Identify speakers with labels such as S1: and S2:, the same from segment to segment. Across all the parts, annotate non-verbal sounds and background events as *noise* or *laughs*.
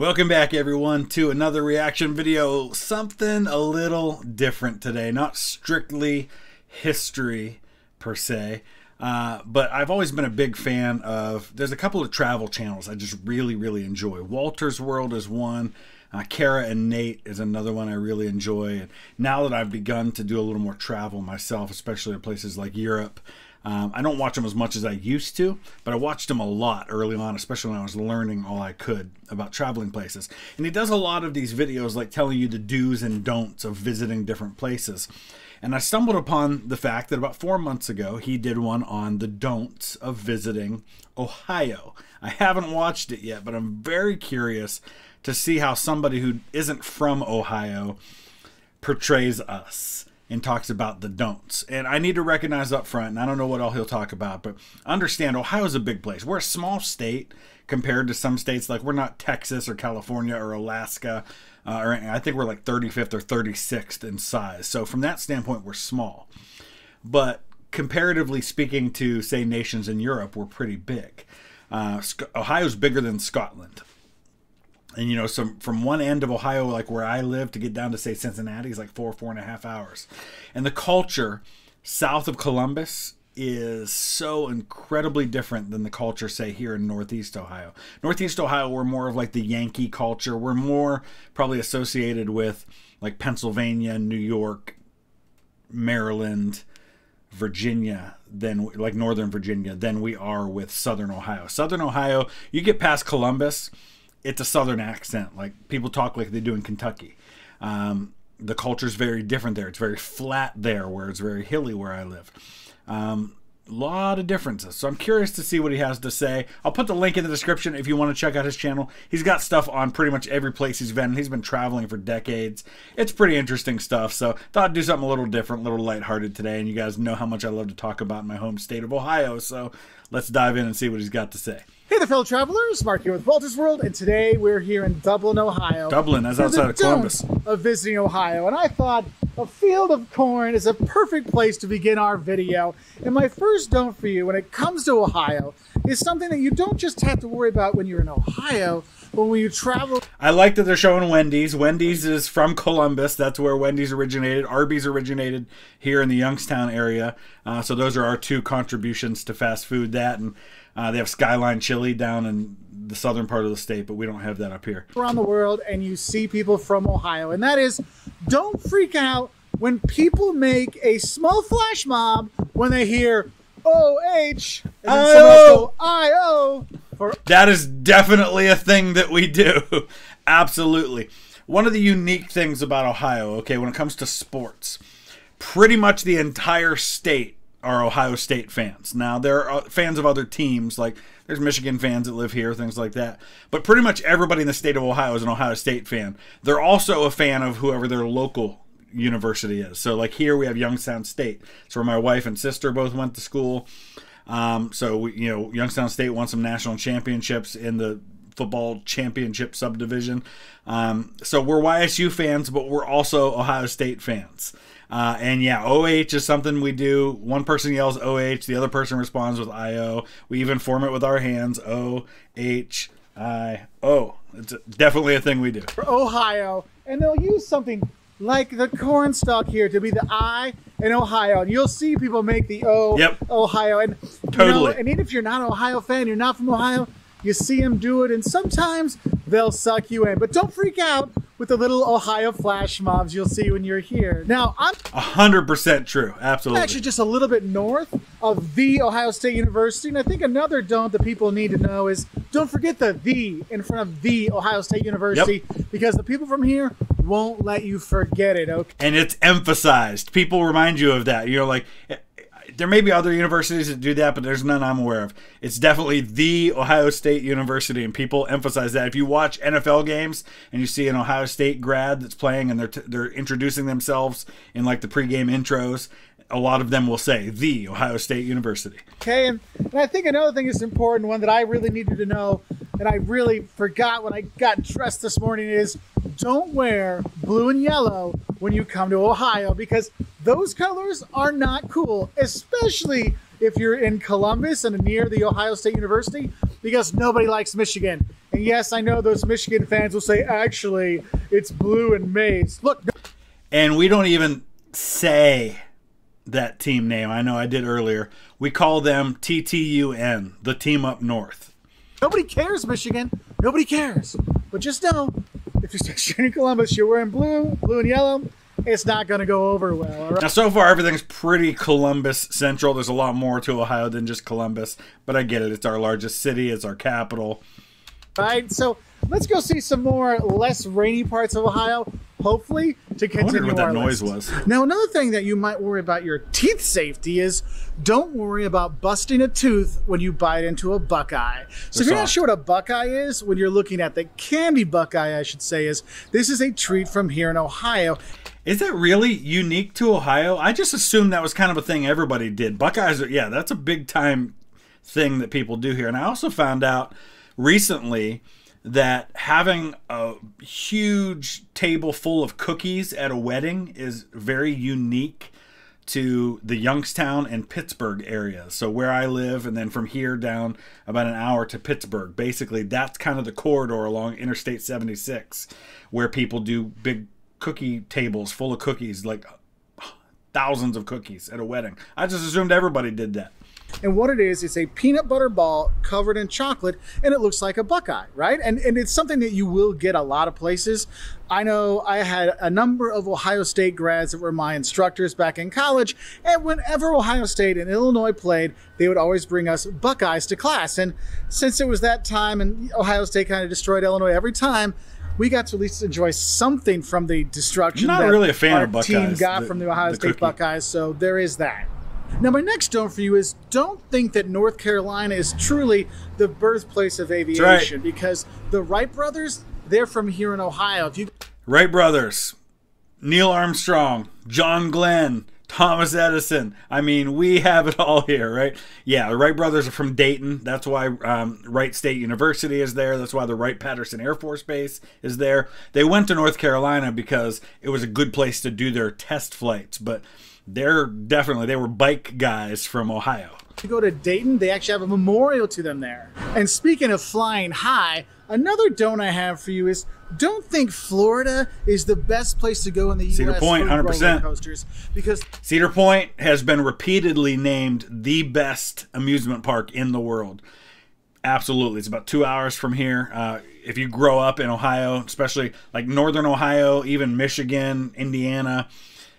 S1: Welcome back everyone to another reaction video. Something a little different today. Not strictly history per se. Uh, but I've always been a big fan of, there's a couple of travel channels I just really, really enjoy. Wolters World is one. Uh, Kara and Nate is another one I really enjoy. And now that I've begun to do a little more travel myself, especially in places like Europe, um, I don't watch them as much as I used to, but I watched them a lot early on, especially when I was learning all I could about traveling places. And he does a lot of these videos like telling you the do's and don'ts of visiting different places. And I stumbled upon the fact that about four months ago, he did one on the don'ts of visiting Ohio. I haven't watched it yet, but I'm very curious to see how somebody who isn't from Ohio portrays us and talks about the don'ts. And I need to recognize up front, and I don't know what all he'll talk about, but understand Ohio's a big place. We're a small state compared to some states like we're not Texas or California or Alaska. Uh, or I think we're like 35th or 36th in size. So from that standpoint, we're small. But comparatively speaking to say nations in Europe, we're pretty big. Uh, Ohio's bigger than Scotland and you know some from one end of ohio like where i live to get down to say cincinnati is like four four and a half hours. And the culture south of columbus is so incredibly different than the culture say here in northeast ohio. Northeast ohio we're more of like the yankee culture. We're more probably associated with like pennsylvania new york maryland Virginia than like Northern Virginia than we are with Southern Ohio. Southern Ohio, you get past Columbus, it's a southern accent. Like people talk like they do in Kentucky. Um, the culture's very different there. It's very flat there, where it's very hilly where I live. Um, lot of differences. So I'm curious to see what he has to say. I'll put the link in the description if you want to check out his channel. He's got stuff on pretty much every place he's been. He's been traveling for decades. It's pretty interesting stuff. So thought I'd do something a little different, a little lighthearted today. And you guys know how much I love to talk about my home state of Ohio. So let's dive in and see what he's got to say.
S2: Hey there, fellow travelers. Mark here with Wolters World, and today we're here in Dublin, Ohio.
S1: Dublin, as outside of Columbus.
S2: Of visiting Ohio, and I thought a field of corn is a perfect place to begin our video. And my first don't for you when it comes to Ohio is something that you don't just have to worry about when you're in Ohio, but when you travel.
S1: I like that they're showing Wendy's. Wendy's is from Columbus. That's where Wendy's originated. Arby's originated here in the Youngstown area. Uh, so those are our two contributions to fast food. That and uh, they have Skyline Chili down in the southern part of the state, but we don't have that up here.
S2: Around the world, and you see people from Ohio, and that is, don't freak out when people make a small flash mob when they hear OH and then IO.
S1: For- that is definitely a thing that we do. *laughs* Absolutely. One of the unique things about Ohio, okay, when it comes to sports, pretty much the entire state are Ohio State fans. Now there are uh, fans of other teams, like there's Michigan fans that live here, things like that. But pretty much everybody in the state of Ohio is an Ohio State fan. They're also a fan of whoever their local university is. So like here we have Youngstown State. So where my wife and sister both went to school. Um, so we, you know Youngstown State won some national championships in the football championship subdivision. Um, so we're YSU fans, but we're also Ohio State fans. Uh, and yeah, OH is something we do. One person yells OH, the other person responds with IO. We even form it with our hands O H I O. It's definitely a thing we do.
S2: For Ohio, and they'll use something like the corn stalk here to be the I in Ohio. And you'll see people make the O
S1: yep.
S2: Ohio. And
S1: totally.
S2: Know, and even if you're not an Ohio fan, you're not from Ohio, you see them do it, and sometimes they'll suck you in. But don't freak out with the little Ohio flash mobs you'll see when you're here. Now, I'm
S1: 100% true. Absolutely.
S2: actually just a little bit north of the Ohio State University. And I think another don't that people need to know is don't forget the the in front of the Ohio State University yep. because the people from here won't let you forget it. Okay.
S1: And it's emphasized. People remind you of that. You're like, eh, eh, there may be other universities that do that, but there's none I'm aware of. It's definitely the Ohio State University, and people emphasize that. If you watch NFL games and you see an Ohio State grad that's playing and they're t- they're introducing themselves in like the pregame intros, a lot of them will say the Ohio State University.
S2: Okay, and, and I think another thing is important, one that I really needed to know, and I really forgot when I got dressed this morning is don't wear blue and yellow when you come to Ohio because those colors are not cool, especially if you're in Columbus and near the Ohio State University. because nobody likes Michigan. And yes, I know those Michigan fans will say, actually, it's blue and maize. Look,
S1: And we don't even say that team name. I know I did earlier. We call them TTUN, the team up north.
S2: Nobody cares, Michigan. Nobody cares. But just know, if you're *laughs* stationed in Columbus, you're wearing blue, blue and yellow, it's not going to go over well. All right?
S1: Now, so far, everything's pretty Columbus central. There's a lot more to Ohio than just Columbus, but I get it. It's our largest city, it's our capital.
S2: right? So let's go see some more less rainy parts of Ohio, hopefully to
S1: I
S2: continue
S1: wondered what that
S2: our
S1: noise
S2: list.
S1: was.
S2: Now, another thing that you might worry about your teeth safety is don't worry about busting a tooth when you bite into a buckeye. So, if you're not sure what a buckeye is, when you're looking at the candy buckeye, I should say, is this is a treat from here in Ohio.
S1: Is that really unique to Ohio? I just assumed that was kind of a thing everybody did. Buckeyes, are, yeah, that's a big time thing that people do here. And I also found out recently that having a huge table full of cookies at a wedding is very unique to the Youngstown and Pittsburgh areas. So where I live, and then from here down about an hour to Pittsburgh. Basically, that's kind of the corridor along Interstate 76 where people do big cookie tables full of cookies, like thousands of cookies at a wedding. I just assumed everybody did that.
S2: And what it is, it's a peanut butter ball covered in chocolate, and it looks like a Buckeye, right? And and it's something that you will get a lot of places. I know I had a number of Ohio State grads that were my instructors back in college, and whenever Ohio State and Illinois played, they would always bring us Buckeyes to class. And since it was that time, and Ohio State kind of destroyed Illinois every time. We got to at least enjoy something from the destruction
S1: I'm not
S2: that
S1: really a fan
S2: our
S1: of Buckeyes,
S2: team got
S1: the-
S2: from the Ohio
S1: the
S2: State
S1: cookie.
S2: Buckeyes. So there is that. Now, my next don't for you is don't think that North Carolina is truly the birthplace of aviation because the Wright brothers, they're from here in Ohio. If you
S1: Wright brothers, Neil Armstrong, John Glenn, Thomas Edison. I mean, we have it all here, right? Yeah, the Wright brothers are from Dayton. That's why um, Wright State University is there. That's why the Wright Patterson Air Force Base is there. They went to North Carolina because it was a good place to do their test flights, but they're definitely they were bike guys from Ohio.
S2: To go to Dayton, they actually have a memorial to them there. And speaking of flying high, another don't I have for you is don't think Florida is the best place to go in the
S1: Cedar
S2: U.S.
S1: Point, 100%.
S2: roller coasters because
S1: Cedar Point has been repeatedly named the best amusement park in the world. Absolutely. It's about two hours from here. Uh, if you grow up in Ohio, especially like northern Ohio, even Michigan, Indiana,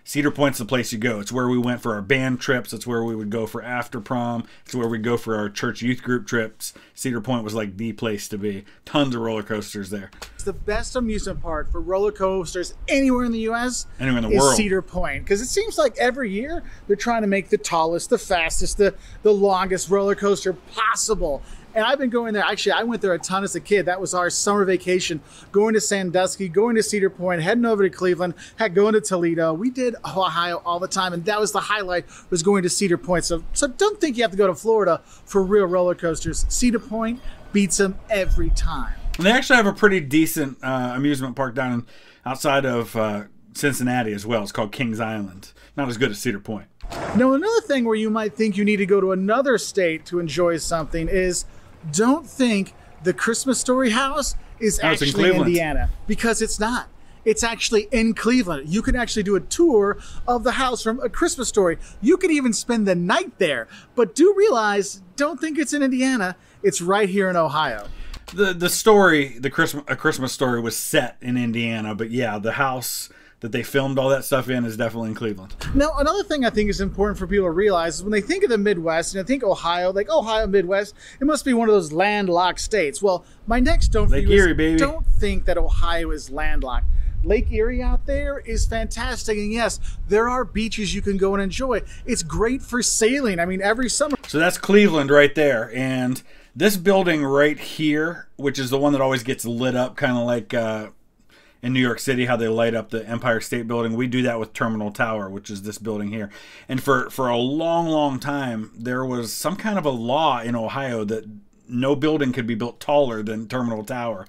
S1: Cedar Point's the place you go. It's where we went for our band trips. It's where we would go for after prom. It's where we go for our church youth group trips. Cedar Point was like the place to be. Tons of roller coasters there.
S2: It's the best amusement park for roller coasters anywhere in the U.S.
S1: Anywhere in the
S2: is
S1: world.
S2: Cedar Point because it seems like every year they're trying to make the tallest, the fastest, the the longest roller coaster possible. And I've been going there. Actually, I went there a ton as a kid. That was our summer vacation, going to Sandusky, going to Cedar Point, heading over to Cleveland, had going to Toledo. We did Ohio all the time, and that was the highlight was going to Cedar Point. So, so don't think you have to go to Florida for real roller coasters. Cedar Point beats them every time.
S1: And they actually have a pretty decent uh, amusement park down in, outside of uh, Cincinnati as well. It's called Kings Island. Not as good as Cedar Point.
S2: Now, another thing where you might think you need to go to another state to enjoy something is don't think the Christmas Story house is
S1: No,
S2: actually in Indiana because it's not. It's actually in Cleveland. You can actually do a tour of the house from A Christmas Story. You could even spend the night there. But do realize, don't think it's in Indiana. It's right here in Ohio.
S1: The the story, the Christmas a Christmas story was set in Indiana, but yeah, the house that they filmed all that stuff in is definitely in Cleveland.
S2: Now, another thing I think is important for people to realize is when they think of the Midwest and they think Ohio, like Ohio Midwest, it must be one of those landlocked states. Well, my next don't
S1: Lake Erie, baby.
S2: don't think that Ohio is landlocked. Lake Erie out there is fantastic, and yes, there are beaches you can go and enjoy. It's great for sailing. I mean, every summer
S1: So that's Cleveland right there, and this building right here, which is the one that always gets lit up, kind of like uh, in New York City, how they light up the Empire State Building. We do that with Terminal Tower, which is this building here. And for for a long, long time, there was some kind of a law in Ohio that no building could be built taller than Terminal Tower.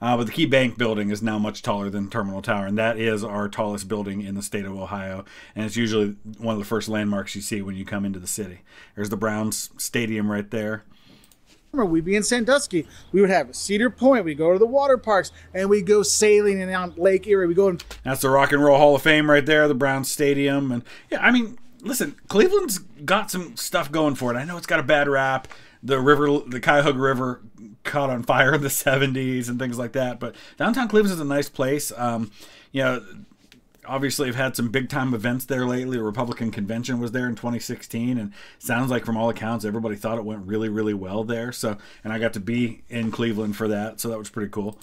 S1: Uh, but the Key Bank building is now much taller than Terminal Tower, and that is our tallest building in the state of Ohio. And it's usually one of the first landmarks you see when you come into the city. There's the Browns Stadium right there.
S2: We'd be in Sandusky. We would have Cedar Point. We go to the water parks and we go sailing and on Lake Erie. We go and
S1: That's the Rock and Roll Hall of Fame right there, the Brown Stadium, and yeah, I mean, listen, Cleveland's got some stuff going for it. I know it's got a bad rap. The river, the Cuyahoga River, caught on fire in the *laughs* '70s and things like that. But downtown Cleveland is a nice place. Um, you know, obviously have had some big time events there lately. The Republican convention was there in 2016, and sounds like from all accounts everybody thought it went really, really well there. So, and I got to be in Cleveland for that, so that was pretty cool.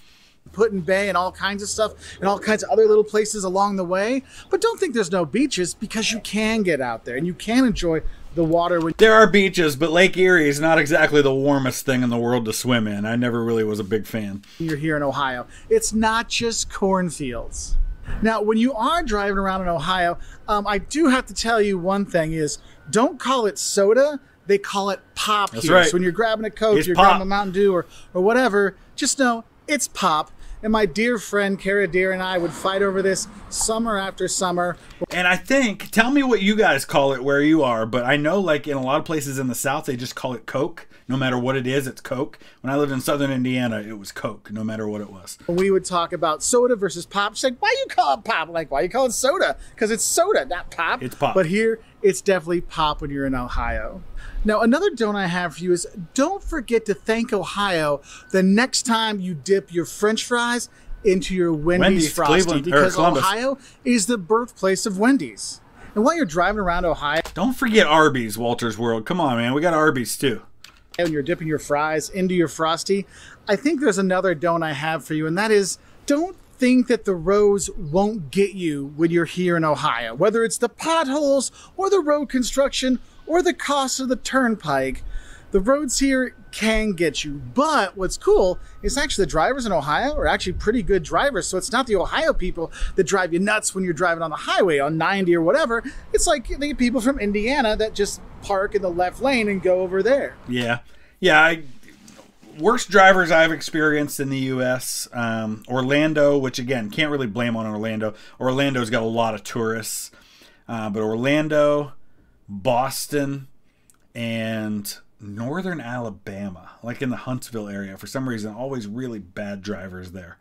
S2: Put-in Bay and all kinds of stuff and all kinds of other little places along the way. But don't think there's no beaches because you can get out there and you can enjoy the water when
S1: There are beaches, but Lake Erie is not exactly the warmest thing in the world to swim in. I never really was a big fan.
S2: you're here in Ohio. It's not just cornfields. Now, when you are driving around in Ohio, um, I do have to tell you one thing is don't call it soda. They call it pop
S1: That's
S2: here.
S1: right.
S2: So when you're grabbing a Coke,
S1: It's
S2: you're
S1: pop.
S2: grabbing a Mountain Dew or, or whatever, just know it's pop. And my dear friend Kara Deer and I would fight over this summer after summer.
S1: And I think, tell me what you guys call it where you are, but I know like in a lot of places in the South, they just call it Coke. No matter what it is, it's Coke. When I lived in Southern Indiana, it was Coke, no matter what it was.
S2: we would talk about soda versus pop. She's like, why you call it pop? Like, why you call it soda? Because it's soda, not pop.
S1: It's pop.
S2: But here, it's definitely pop when you're in Ohio. Now, another don't I have for you is don't forget to thank Ohio the next time you dip your French fries into your Wendy's,
S1: Wendy's,
S2: Frosty
S1: Cleveland,
S2: because Ohio is the birthplace of Wendy's. And while you're driving around Ohio
S1: Don't forget Arby's, Wolters World. Come on, man. We got Arby's too.
S2: and you're dipping your fries into your Frosty, I think there's another don't I have for you, and that is don't think that the roads won't get you when you're here in Ohio. Whether it's the potholes or the road construction or the cost of the turnpike, the roads here can get you. But what's cool is actually the drivers in Ohio are actually pretty good drivers. So it's not the Ohio people that drive you nuts when you're driving on the highway on 90 or whatever. It's like the people from Indiana that just park in the left lane and go over there.
S1: Yeah. Yeah. I, worst drivers I've experienced in the U.S. Um, Orlando, which again, can't really blame on Orlando. Orlando's got a lot of tourists. Uh, but Orlando, Boston, and northern Alabama, like in the Huntsville area, for some reason, always really bad drivers there.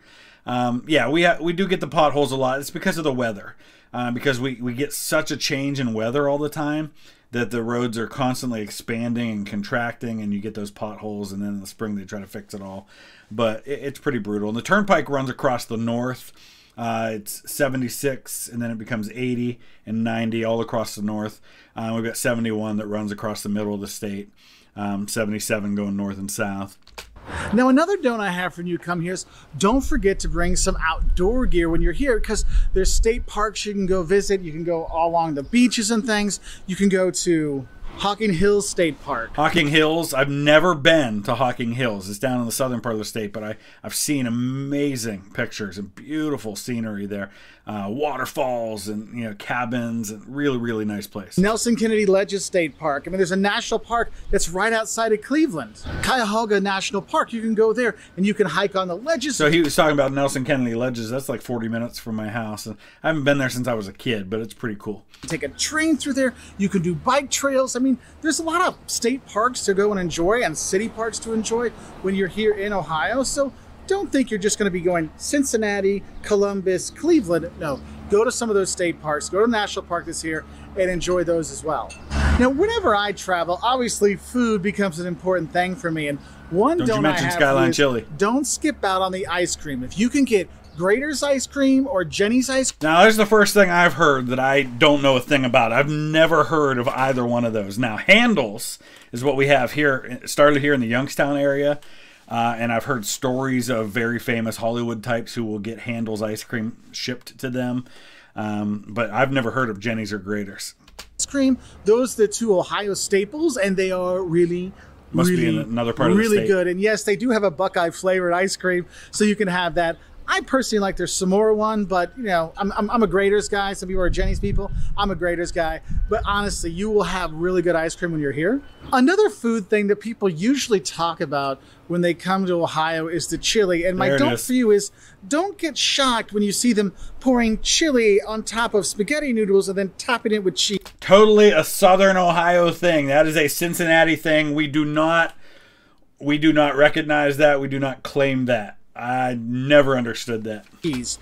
S1: Um, yeah, we we do get the potholes a lot. It's because of the weather, uh, because we we get such a change in weather all the time that the roads are constantly expanding and contracting, and you get those potholes. And then in the spring they try to fix it all, but it, it's pretty brutal. And the turnpike runs across the north. Uh, it's 76, and then it becomes 80 and 90 all across the north. Uh, we've got 71 that runs across the middle of the state. Um, 77 going north and south.
S2: Now, another don't I have for you come here is don't forget to bring some outdoor gear when you're here because there's state parks you can go visit. You can go all along the beaches and things. You can go to Hocking Hills State Park.
S1: Hocking Hills. I've never been to Hocking Hills. It's down in the southern part of the state, but I, I've seen amazing pictures and beautiful scenery there. Uh, waterfalls and you know cabins and really really nice place.
S2: Nelson Kennedy Ledges State Park. I mean, there's a national park that's right outside of Cleveland. Cuyahoga National Park. You can go there and you can hike on the ledges.
S1: So he was talking about Nelson Kennedy Ledges. That's like 40 minutes from my house, and I haven't been there since I was a kid, but it's pretty cool.
S2: take a train through there. You can do bike trails. I mean, there's a lot of state parks to go and enjoy and city parks to enjoy when you're here in Ohio. So don't think you're just going to be going Cincinnati, Columbus, Cleveland. No, go to some of those state parks, go to the national park this year and enjoy those as well. Now, whenever I travel, obviously food becomes an important thing for me. And one
S1: Don't
S2: don't,
S1: mention
S2: I have
S1: Skyline
S2: is
S1: Chili.
S2: Don't skip out on the ice cream. If you can get Graeter's ice cream or Jeni's ice cream.
S1: Now, there's the first thing I've heard that I don't know a thing about. I've never heard of either one of those. Now, Handel's is what we have here. Started here in the Youngstown area, uh, and I've heard stories of very famous Hollywood types who will get Handel's ice cream shipped to them. Um, but I've never heard of Jeni's or Graeters.
S2: ice cream. Those are the two Ohio staples, and they are really,
S1: Must be
S2: really,
S1: in another part of the
S2: really
S1: state.
S2: good. And yes, they do have a Buckeye flavored ice cream, so you can have that. I personally like their Samora one, but you know, I'm, I'm, I'm a Graeters guy. Some people are Jeni's people. I'm a Graeters guy. But honestly, you will have really good ice cream when you're here. Another food thing that people usually talk about when they come to Ohio is the chili. And my don't
S1: is.
S2: for you is don't get shocked when you see them pouring chili on top of spaghetti noodles and then topping it with cheese.
S1: Totally a Southern Ohio thing. That is a Cincinnati thing. We do not we do not recognize that. We do not claim that. I never understood that.
S2: Keys.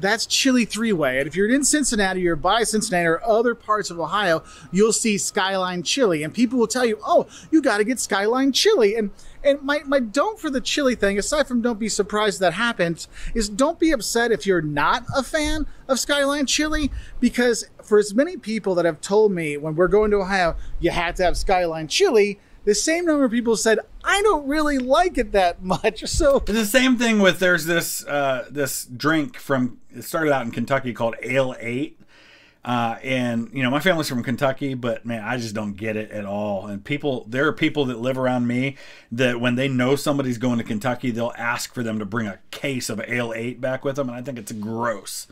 S2: That's Chili Three Way. And if you're in Cincinnati or by Cincinnati or other parts of Ohio, you'll see Skyline Chili. And people will tell you, oh, you got to get Skyline Chili. And and my, my don't for the chili thing, aside from don't be surprised that happens, is don't be upset if you're not a fan of Skyline Chili, because for as many people that have told me when we're going to Ohio, you had to have Skyline Chili, the same number of people said I don't really like it that much. *laughs* So
S1: it's the same thing with there's this uh, this drink from it started out in Kentucky called Ale Eight, uh, and you know, my family's from Kentucky, but man, I just don't get it at all. And people, there are people that live around me that when they know somebody's going to Kentucky, they'll ask for them to bring a case of Ale 8 back with them, and I think it's gross.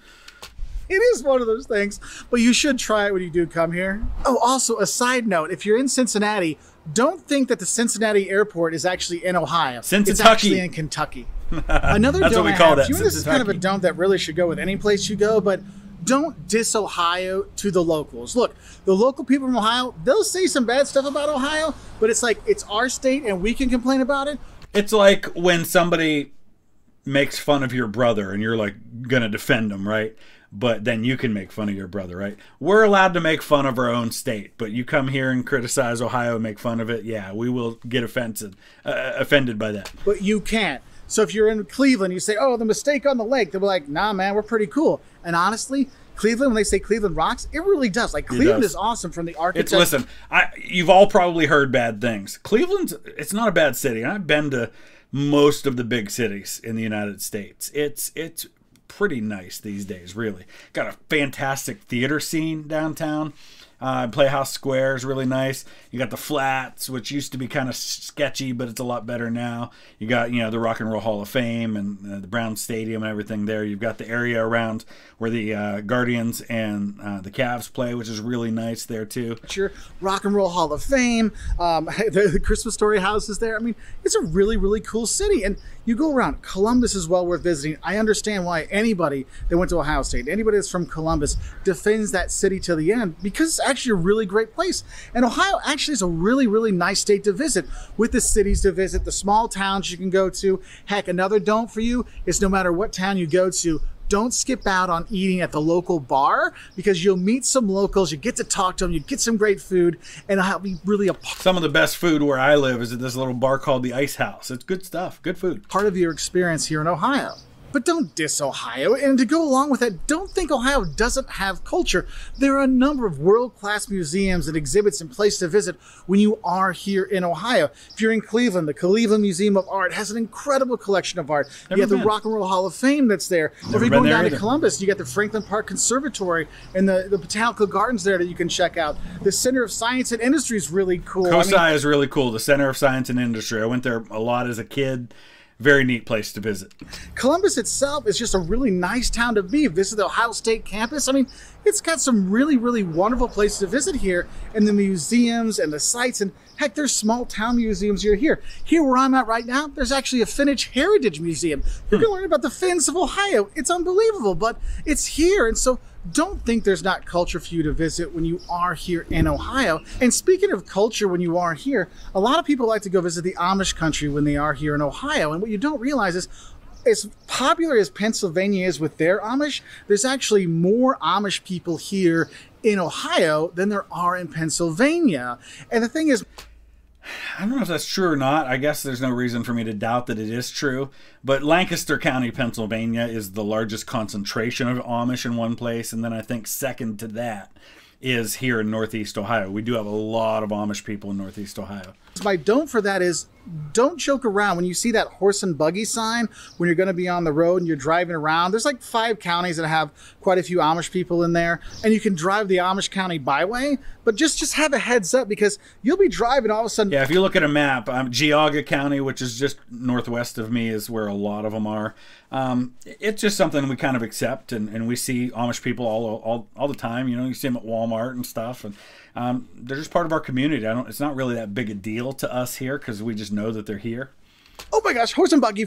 S1: *laughs*
S2: It is one of those things, but you should try it when you do come here. Oh, also, a side note if you're in Cincinnati, don't think that the Cincinnati airport is actually in Ohio.
S1: Cincinnati.
S2: It's actually in Kentucky. *laughs* Another
S1: That's
S2: don't
S1: what we call that,
S2: you know, this is kind of a don't that really should go with any place you go, but don't diss Ohio to the locals. Look, the local people from Ohio, they'll say some bad stuff about Ohio, but it's like it's our state and we can complain about it.
S1: It's like when somebody makes fun of your brother and you're like gonna defend them, right? But then you can make fun of your brother, right? We're allowed to make fun of our own state, but you come here and criticize Ohio and make fun of it. Yeah, we will get offended, uh, offended by that.
S2: but you can't. So if you're in Cleveland, you say, "Oh, the mistake on the lake," they'll be like, "Nah, man, we're pretty cool." And honestly, Cleveland, when they say Cleveland rocks, it really does. Like Cleveland
S1: does.
S2: is awesome from the
S1: It's
S2: architecture.
S1: listen. I you've all probably heard bad things. Cleveland's it's not a bad city. I've been to most of the big cities in the United States. It's it's pretty nice these days. Really got a fantastic theater scene downtown. Uh, Playhouse Square is really nice. You got the Flats, which used to be kind of sketchy, but it's a lot better now. You got you know the Rock and Roll Hall of Fame and uh, the Brown Stadium and everything there. You've got the area around where the uh, Guardians and uh, the Cavs play, which is really nice there too.
S2: Sure, Rock and Roll Hall of Fame, um, *laughs* the, the Christmas Story house is there. I mean, it's a really, really cool city. And you go around, Columbus is well worth visiting. I understand why anybody that went to Ohio State, anybody that's from Columbus, defends that city to the end because actually a really great place. And Ohio actually is a really, really nice state to visit with the cities to visit, the small towns you can go to. Heck, another don't for you is no matter what town you go to, don't skip out on eating at the local bar because you'll meet some locals, you get to talk to them, you get some great food, and it'll be really a
S1: Some of the best food where I live is at this little bar called the Ice House. It's good stuff, good food.
S2: part of your experience here in Ohio. But don't diss Ohio. And to go along with that, don't think Ohio doesn't have culture. There are a number of world class museums and exhibits and places to visit when you are here in Ohio. If you're in Cleveland, the Cleveland Museum of Art has an incredible collection of art.
S1: Never
S2: you have the. Rock and Roll Hall of Fame that's there. if you're going down
S1: either.
S2: to Columbus, you got the Franklin Park Conservatory and the, the Botanical Gardens there that you can check out. The Center of Science and Industry is really cool. I mean,
S1: is really cool. The Center of Science and Industry. I went there a lot as a kid. Very neat place to visit.
S2: Columbus itself is just a really nice town to be. Visit the Ohio State campus. I mean, it's got some really, really wonderful places to visit here, and the museums and the sites. And heck, there's small town museums here. Here, here where I'm at right now, there's actually a Finnish Heritage Museum. You hmm. can gonna learn about the Finns of Ohio. It's unbelievable, but it's here, and so don't think there's not culture for you to visit when you are here in Ohio. And speaking of culture, when you are here, a lot of people like to go visit the Amish country when they are here in Ohio. And what you don't realize is as popular as Pennsylvania is with their Amish, there's actually more Amish people here in Ohio than there are in Pennsylvania. And the thing is,
S1: I don't know if that's true or not. I guess there's no reason for me to doubt that it is true. But Lancaster County, Pennsylvania, is the largest concentration of Amish in one place. And then I think second to that is here in Northeast Ohio. We do have a lot of Amish people in Northeast Ohio.
S2: my don't for that is don't joke around when you see that horse and buggy sign when you're going to be on the road and you're driving around there's like five counties that have quite a few amish people in there and you can drive the amish county byway but just just have a heads up because you'll be driving all of a sudden
S1: Yeah, if you look at a map, um, Geauga County, which is just northwest of me, is where a lot of them are. Um, it's just something we kind of accept, and, and we see Amish people all, all all the time. You know, you see them at Walmart and stuff, and um, they're just part of our community. I don't. It's not really that big a deal to us here because we just know that they're here.
S2: oh my gosh horse and buggy.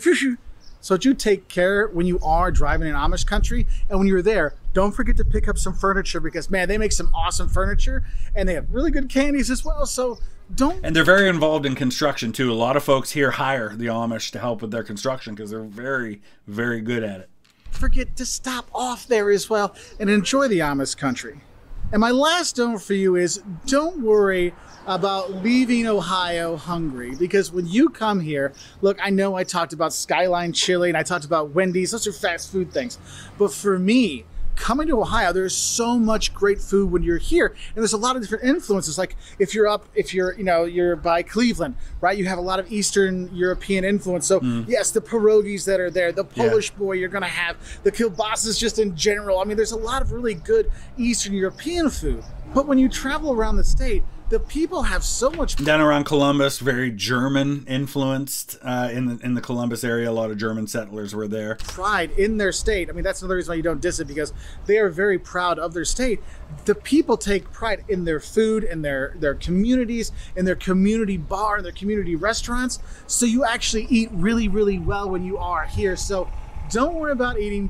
S2: So do take care when you are driving in Amish country, and when you're there, don't forget to pick up some furniture because man, they make some awesome furniture, and they have really good candies as well. So don't.
S1: And they're very involved in construction too. A lot of folks here hire the Amish to help with their construction because they're very, very good at it.
S2: Forget to stop off there as well and enjoy the Amish country. And my last note for you is don't worry about leaving Ohio hungry because when you come here, look, I know I talked about Skyline Chili and I talked about Wendy's, those are fast food things. But for me, coming to Ohio, there's so much great food when you're here, and there's a lot of different influences. Like if you're up, if you're you know you're by Cleveland, right? You have a lot of Eastern European influence. So mm. yes, the pierogies that are there, the Polish yeah. boy you're gonna have, the kielbasas just in general. I mean, there's a lot of really good Eastern European food. But when you travel around the state, the people have so much
S1: down around Columbus, very German influenced uh, in the in the Columbus area. A lot of German settlers were there.
S2: Pride in their state. I mean, that's another reason why you don't diss it because they are very proud of their state. The people take pride in their food and their their communities and their community bar and their community restaurants. So you actually eat really really well when you are here. So don't worry about eating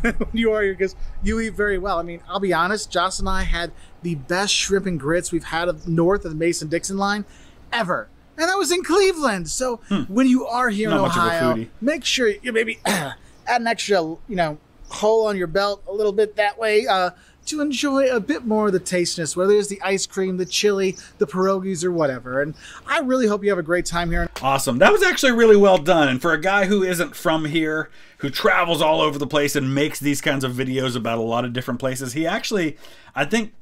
S2: when *laughs* you are here because you eat very well. I mean, I'll be honest, Joss and I had the best shrimp and grits we've had north of the Mason Dixon line ever. And that was in Cleveland. So hmm. when you are here Not in Ohio, make sure you maybe *clears throat* add an extra, you know, hole on your belt a little bit that way uh, to enjoy a bit more of the tastiness, whether it's the ice cream, the chili, the pierogies, or whatever. And I really hope you have a great time here.
S1: Awesome. That was actually really well done. And for a guy who isn't from here, who travels all over the place and makes these kinds of videos about a lot of different places, he actually, I think,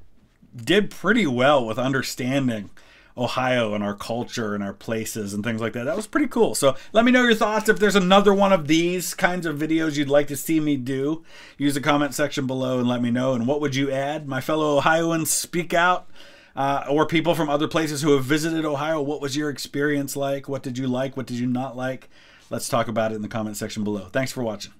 S1: did pretty well with understanding Ohio and our culture and our places and things like that. That was pretty cool. So let me know your thoughts. If there's another one of these kinds of videos you'd like to see me do, use the comment section below and let me know. And what would you add? My fellow Ohioans, speak out. Uh, or people from other places who have visited Ohio, what was your experience like? What did you like? What did you not like? Let's talk about it in the comment section below. Thanks for watching.